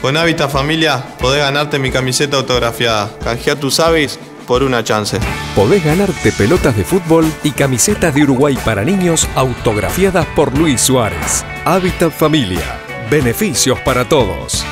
Con Hábitat Familia podés ganarte mi camiseta autografiada. Canjea tus avis por una chance. Podés ganarte pelotas de fútbol y camisetas de Uruguay para niños autografiadas por Luis Suárez. Hábitat Familia. Beneficios para todos.